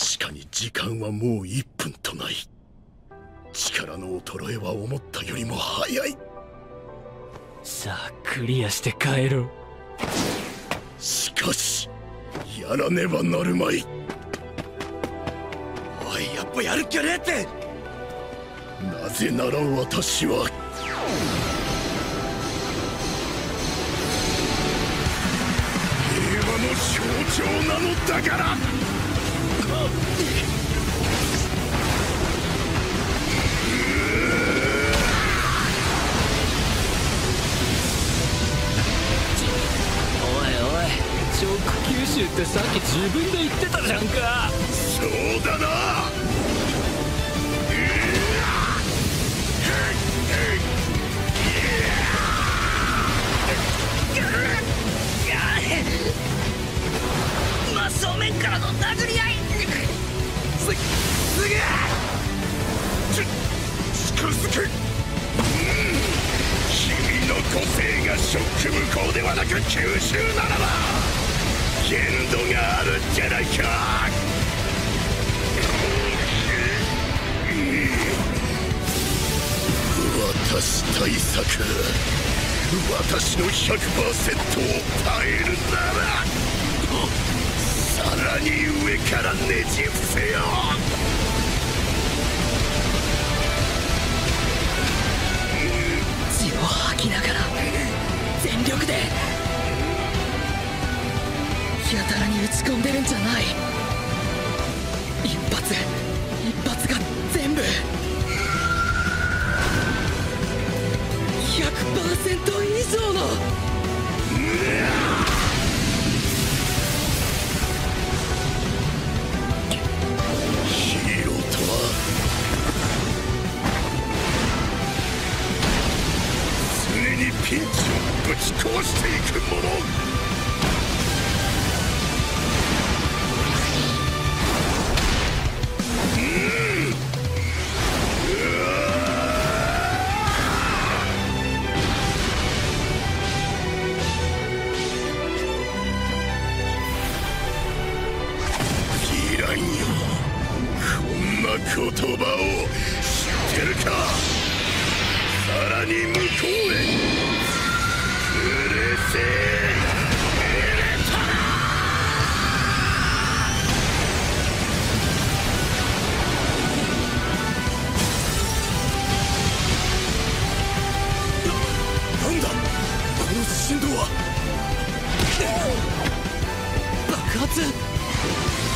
確かに時間はもう1分とない。力の衰えは思ったよりも早い。さあクリアして帰ろう。しかしやらねばなるまい。おいやっぱやるっきゃねえって。なぜなら私は。平和の象徴なのだから吸収ってさっき自分で言ってたじゃんか。そうだな。近づけ、うん、君の個性がショック無効ではなく吸収ならば限度があるんじゃないか私対策私の100%を耐えるならさらに上からねじ伏せよ血ピンチをぶち壊していくもの。いらんよ。こんな言葉を知ってるか。さらに向こう爆発。